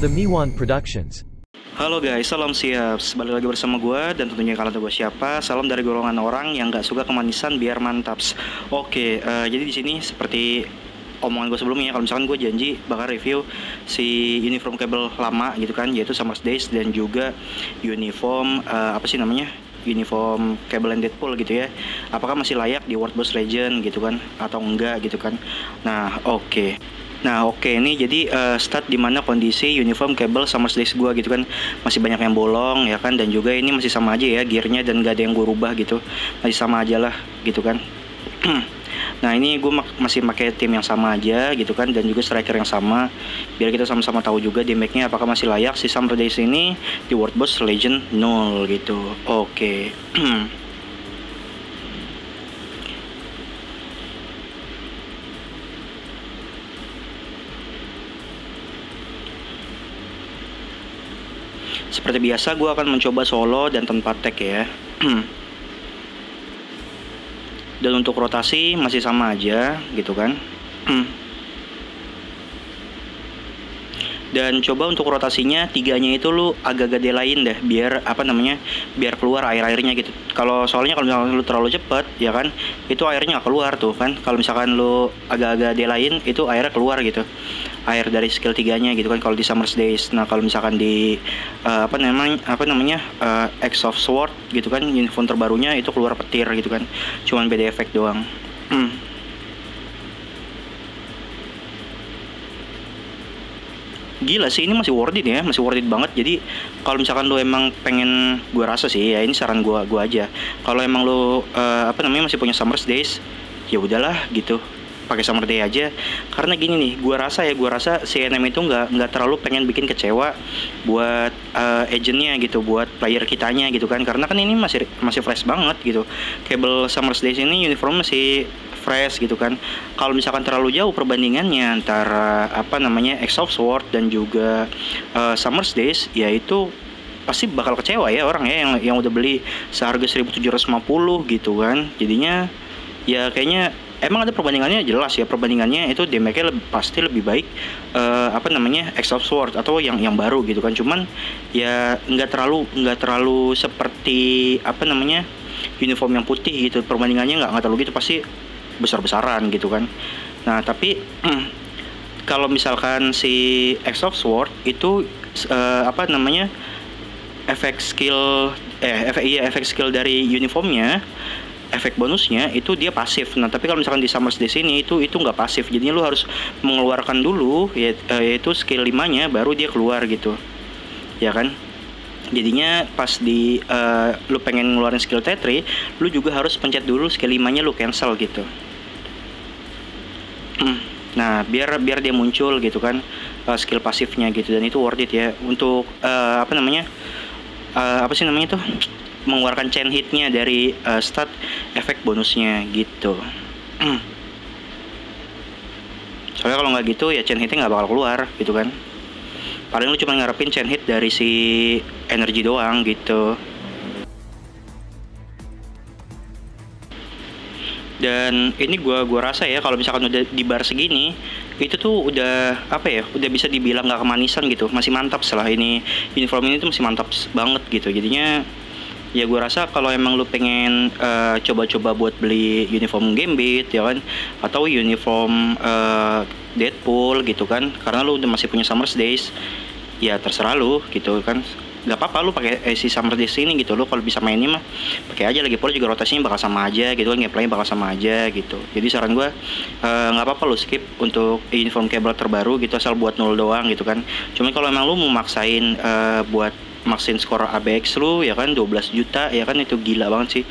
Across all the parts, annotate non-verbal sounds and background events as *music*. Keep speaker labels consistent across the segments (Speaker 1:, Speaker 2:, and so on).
Speaker 1: The Miwan Productions.
Speaker 2: Halo guys, salam siap. Balik lagi bersama gue dan tentunya kalian tahu siapa. Salam dari golongan orang yang nggak suka kemanisan biar mantaps. Oke, eh, jadi di sini seperti omongan gue sebelumnya, kalau misalkan gue janji bakal review si uniform kabel lama gitu kan, yaitu Summer's Days dan juga uniform eh, apa sih namanya? uniform kabel and Deadpool gitu ya apakah masih layak di World Boss Legend gitu kan atau enggak gitu kan nah oke Nah oke ini jadi uh, start di mana kondisi uniform kabel sama Days gue gitu kan masih banyak yang bolong ya kan dan juga ini masih sama aja ya gearnya dan gak ada yang gue rubah gitu masih sama aja lah gitu kan *clears throat* Nah ini gue masih pakai tim yang sama aja gitu kan dan juga striker yang sama biar kita sama-sama tahu juga damage-nya apakah masih layak si Summer Days ini di World Boss Legend 0 gitu. Oke. Okay. *clears throat* Seperti biasa gue akan mencoba solo dan tanpa tag ya. *clears throat* Dan untuk rotasi masih sama aja gitu kan? *clears throat* Dan coba untuk rotasinya tiganya itu lu agak gede lain deh biar apa namanya biar keluar air airnya gitu. Kalau soalnya kalau misalkan lu terlalu cepet ya kan itu airnya nggak keluar tuh kan? Kalau misalkan lu agak-agak lain itu airnya keluar gitu air dari skill tiganya gitu kan kalau di Summer's Days. Nah kalau misalkan di uh, apa namanya apa namanya uh, X of Sword gitu kan uniform terbarunya itu keluar petir gitu kan cuman beda efek doang. Hmm. gila sih ini masih worth it ya masih worth it banget. Jadi kalau misalkan lu emang pengen gue rasa sih ya ini saran gue gua aja. Kalau emang lu uh, apa namanya masih punya summer days ya udahlah gitu pakai summer day aja. Karena gini nih gue rasa ya gue rasa CNM itu nggak nggak terlalu pengen bikin kecewa buat uh, agentnya gitu buat player kitanya gitu kan. Karena kan ini masih masih fresh banget gitu. Kabel summer days ini uniform masih fresh gitu kan. Kalau misalkan terlalu jauh perbandingannya antara apa namanya of Sword dan juga uh, Summer's Days yaitu pasti bakal kecewa ya orang ya yang yang udah beli seharga 1750 gitu kan. Jadinya ya kayaknya emang ada perbandingannya? Jelas ya perbandingannya itu damage-nya lebih, pasti lebih baik uh, apa namanya X of Sword atau yang yang baru gitu kan. Cuman ya nggak terlalu nggak terlalu seperti apa namanya uniform yang putih gitu. Perbandingannya nggak nggak terlalu gitu pasti besar-besaran gitu kan. Nah tapi *clears throat* kalau misalkan si X of Sword itu uh, apa namanya efek skill eh efek iya efek skill dari uniformnya efek bonusnya itu dia pasif. Nah, tapi kalau misalkan di Summers di sini itu itu nggak pasif. Jadinya lu harus mengeluarkan dulu ya, eh, yaitu skill 5-nya baru dia keluar gitu. Ya kan? Jadinya pas di uh, lu pengen ngeluarin skill T3, lu juga harus pencet dulu skill 5-nya lu cancel gitu. Nah, biar biar dia muncul gitu kan uh, skill pasifnya gitu dan itu worth it ya untuk uh, apa namanya? Uh, apa sih namanya tuh? Mengeluarkan chain hitnya dari uh, stat efek bonusnya gitu. Soalnya kalau nggak gitu ya chain hitnya nggak bakal keluar gitu kan. Paling lu cuma ngarepin chain hit dari si energi doang gitu. dan ini gua gua rasa ya kalau misalkan udah di bar segini itu tuh udah apa ya udah bisa dibilang nggak kemanisan gitu masih mantap setelah ini uniform ini tuh masih mantap banget gitu jadinya ya gue rasa kalau emang lu pengen eh, coba-coba buat beli uniform Gambit ya kan? Atau uniform uh, Deadpool gitu kan? Karena lu masih punya Summer's Days. Ya terserah lu gitu kan. Nggak apa-apa lu pakai eh, si summer days ini gitu. Lu kalau bisa mainnya mah pakai aja. Lagi pula juga rotasinya bakal sama aja gitu kan. Gameplaynya bakal sama aja gitu. Jadi saran gue uh, nggak apa-apa lu skip untuk inform cable terbaru gitu asal buat nol doang gitu kan. Cuman kalau emang lu mau maksain uh, buat maksin skor ABX lu ya kan 12 juta ya kan itu gila banget sih.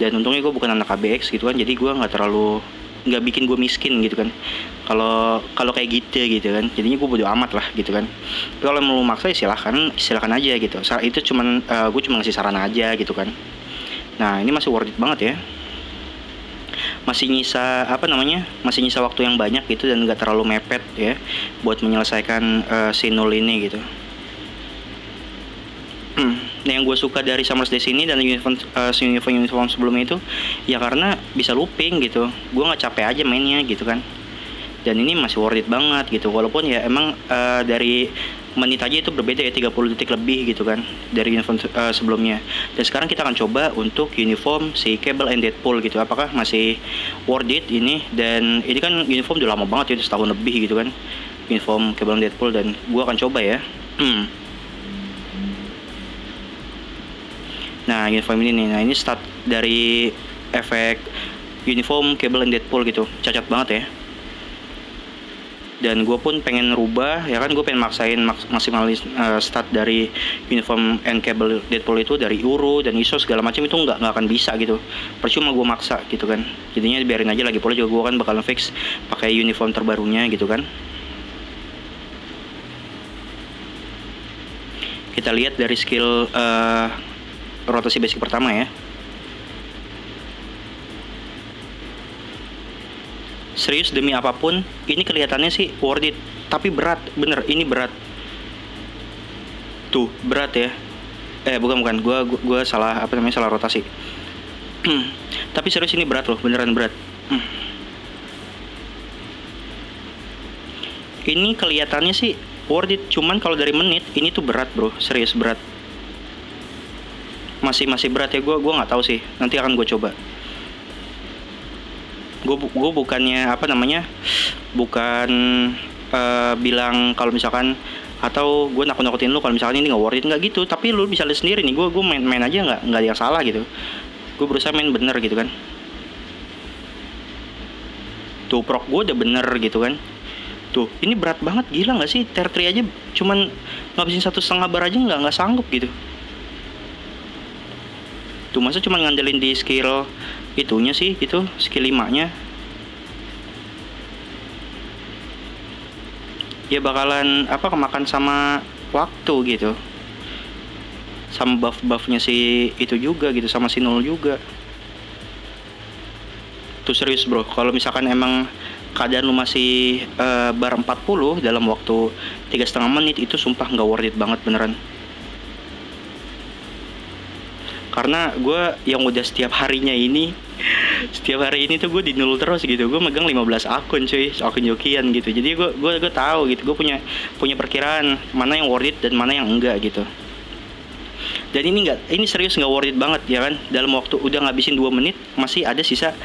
Speaker 2: Dan untungnya gue bukan anak ABX gitu kan jadi gue nggak terlalu nggak bikin gue miskin gitu kan. Kalau kalau kayak gitu gitu kan jadinya gue bodo amat lah gitu kan. Tapi kalau mau maksa ya silahkan silahkan aja gitu. Itu cuman uh, gue cuma ngasih saran aja gitu kan. Nah ini masih worth it banget ya. Masih nyisa apa namanya masih nyisa waktu yang banyak gitu dan nggak terlalu mepet ya buat menyelesaikan uh, si nul ini gitu Nah yang gue suka dari Summer's Days ini dan uniform uh, uniform uniform sebelumnya itu ya karena bisa looping gitu. Gue nggak capek aja mainnya gitu kan. Dan ini masih worth it banget gitu. Walaupun ya emang uh, dari menit aja itu berbeda ya 30 detik lebih gitu kan dari uniform uh, sebelumnya dan sekarang kita akan coba untuk uniform si Cable and Deadpool gitu apakah masih worth it ini dan ini kan uniform udah lama banget ya setahun lebih gitu kan uniform Cable and Deadpool dan gua akan coba ya hmm. Nah uniform ini nih. Nah ini start dari efek uniform Cable and Deadpool gitu. Cacat banget ya. Dan gue pun pengen rubah ya kan? Gue pengen maksain maks maksimalis uh, start dari uniform and cable Deadpool itu dari Euro dan ISO segala macam itu nggak nggak akan bisa gitu. Percuma gue maksa gitu kan. Jadinya biarin aja lagi pula juga gue kan bakalan fix pakai uniform terbarunya gitu kan. Kita lihat dari skill uh, rotasi basic pertama ya. Serius demi apa pun ini kelihatannya sih worth it. Tapi berat bener ini berat. Tuh berat ya. Eh bukan bukan. Gue gua salah apa namanya salah rotasi. *clears throat* Tapi serius ini berat loh beneran berat. *clears throat* Ini kelihatannya sih worth it. Cuman kalau dari menit ini tuh berat bro. Serius berat masih masih berat ya. Gue gua nggak tahu sih. Nanti akan gue coba. Gue gue bukannya apa namanya bukan uh, bilang kalau misalkan atau gue nakut nakutin lu kalau misalkan ini nggak worth it. Nggak gitu. Tapi lu bisa lihat sendiri nih. Gue gue main main aja nggak nggak yang salah gitu. Gue berusaha main bener gitu kan. Tuh prok gue udah bener gitu kan. Tuh ini berat banget. Gila nggak sih? Ter aja cuman ngabisin satu setengah bar aja nggak nggak sanggup gitu tuh masa cuma ngandelin di skill itunya sih itu skill 5 nya ya bakalan apa kemakan sama waktu gitu. Sama buff buffnya si itu juga gitu sama si nol juga. Tuh serius bro. Kalau misalkan emang keadaan lu masih uh, bar 40 dalam waktu tiga setengah menit itu sumpah nggak worth it banget beneran karena gue yang udah setiap harinya ini setiap hari ini tuh gue di nol terus gitu. Gue megang 15 akun cuy akun jokian gitu. Jadi gue gue gue tahu gitu. Gue punya punya perkiraan mana yang worth it dan mana yang enggak gitu. Dan ini enggak ini serius nggak worth it banget ya kan? Dalam waktu udah ngabisin 2 menit masih ada sisa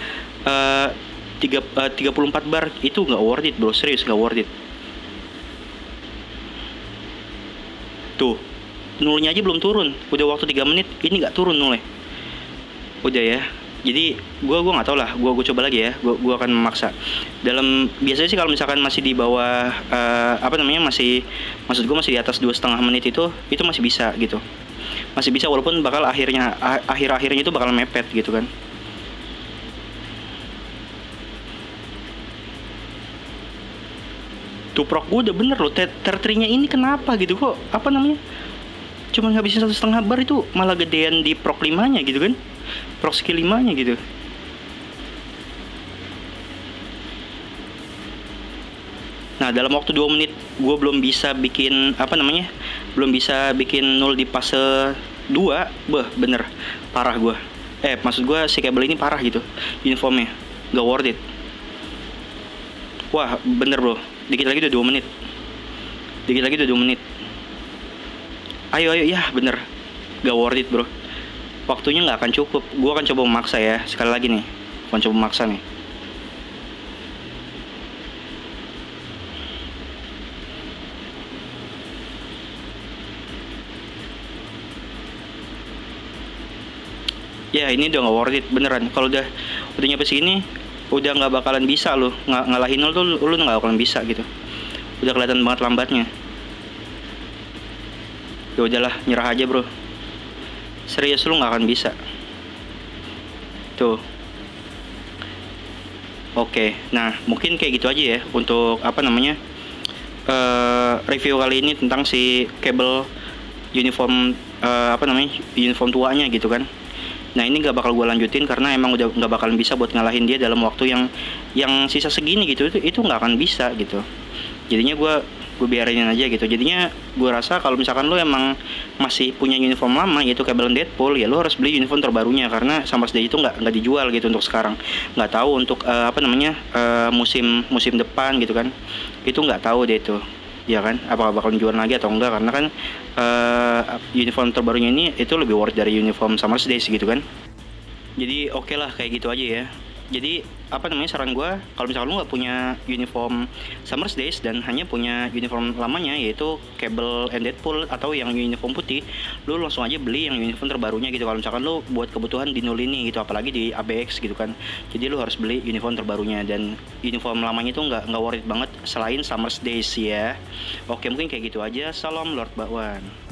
Speaker 2: uh, tiga uh, 34 bar. Itu nggak worth it bro. Serius nggak worth it. Tuh nulnya aja belum turun. Udah waktu 3 menit ini nggak turun nulnya udah ya. Jadi gue gue nggak tau lah gue gue coba lagi ya. Gue gue akan memaksa. Dalam biasanya sih kalau misalkan masih di bawah uh, apa namanya masih maksud gue masih di atas dua setengah menit itu itu masih bisa gitu. Masih bisa walaupun bakal akhirnya akhir akhirnya itu bakal mepet gitu kan. Tuprok gue udah bener loh. Tertrinya ini kenapa gitu kok? Apa namanya cuma ngabisin satu setengah bar itu malah gedean di prok limanya gitu kan? Prok skill limanya gitu. Nah dalam waktu 2 menit gue belum bisa bikin apa namanya? Belum bisa bikin nol di fase 2 Beh bener. Parah gue Eh maksud gue si kabel ini parah gitu Uniformnya. Gak worth it. Wah bener bro. Dikit lagi udah 2 menit. Dikit lagi udah 2 menit ayo ayo ya bener. Gak worth it bro. Waktunya nggak akan cukup. Gue akan coba memaksa ya. Sekali lagi nih akan coba memaksa nih. Ya ini udah gak worth it beneran. Kalau udah udah nyampe sini udah nggak bakalan bisa lo ng ngalahin lo tuh lo nggak bakalan bisa gitu. Udah kelihatan banget lambatnya ya udahlah nyerah aja bro. Serius lu nggak akan bisa. Tuh. Oke nah mungkin kayak gitu aja ya untuk apa namanya uh, review kali ini tentang si kabel uniform uh, apa namanya uniform tuanya gitu kan. Nah ini gak bakal gue lanjutin karena emang udah nggak bakalan bisa buat ngalahin dia dalam waktu yang yang sisa segini gitu. Itu itu nggak akan bisa gitu. Jadinya gue gue biarin aja gitu. Jadinya gue rasa kalau misalkan lo emang masih punya uniform lama yaitu kabel Deadpool ya lo harus beli uniform terbarunya karena sama Day itu nggak nggak dijual gitu untuk sekarang. Nggak tahu untuk uh, apa namanya uh, musim musim depan gitu kan. Itu nggak tahu deh itu ya kan apakah bakal juara lagi atau enggak karena kan uh, uniform terbarunya ini itu lebih worth dari uniform Summer Days gitu kan. Jadi oke okay lah kayak gitu aja ya jadi apa namanya saran gue kalau misalkan lu nggak punya uniform Summer Days dan hanya punya uniform lamanya yaitu Cable and Deadpool atau yang uniform putih lu langsung aja beli yang uniform terbarunya gitu. Kalau misalkan lu buat kebutuhan di nol ini gitu apalagi di ABX gitu kan. Jadi lu harus beli uniform terbarunya dan uniform lamanya itu nggak nggak worth banget selain Summer Days ya. Oke mungkin kayak gitu aja. Salam Lord Bakwan